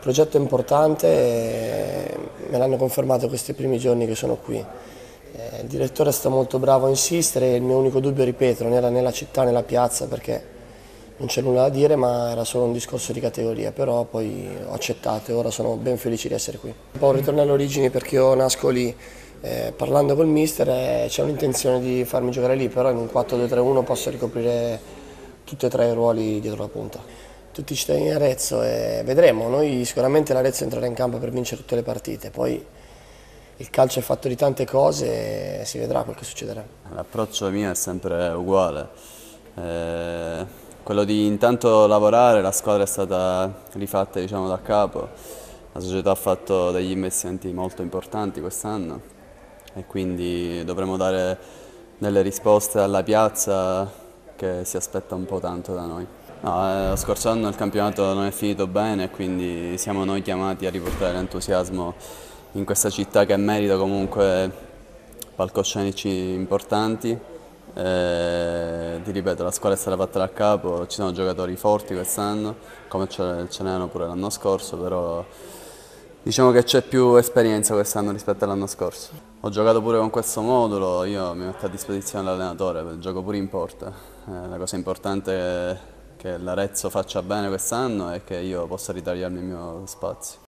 progetto è importante, e me l'hanno confermato questi primi giorni che sono qui. Eh, il direttore è stato molto bravo a insistere, il mio unico dubbio, ripeto, non era nella città, nella piazza, perché non c'è nulla da dire, ma era solo un discorso di categoria, però poi ho accettato e ora sono ben felice di essere qui. Un po' un ritorno alle origini perché io nasco lì, eh, parlando col mister eh, c'è un'intenzione di farmi giocare lì, però in un 4-2-3-1 posso ricoprire tutti e tre i ruoli dietro la punta. Tutti i cittadini di Arezzo e vedremo, noi sicuramente l'Arezzo entrerà in campo per vincere tutte le partite, poi il calcio è fatto di tante cose e si vedrà quel che succederà. L'approccio mio è sempre uguale. Eh quello di intanto lavorare, la squadra è stata rifatta diciamo, da capo, la società ha fatto degli investimenti molto importanti quest'anno e quindi dovremo dare delle risposte alla piazza che si aspetta un po' tanto da noi. No, eh, lo scorso anno il campionato non è finito bene quindi siamo noi chiamati a riportare l'entusiasmo in questa città che merita comunque palcoscenici importanti eh, ti ripeto, la squadra è stata fatta da capo, ci sono giocatori forti quest'anno, come ce, ce n'erano pure l'anno scorso, però diciamo che c'è più esperienza quest'anno rispetto all'anno scorso. Ho giocato pure con questo modulo, io mi metto a disposizione dell'allenatore, gioco pure in porta. Eh, la cosa importante è che l'Arezzo faccia bene quest'anno e che io possa ritagliarmi il mio spazio.